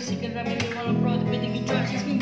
Jessica, Ramiro, Mono Pro, the Big Guitars, it's been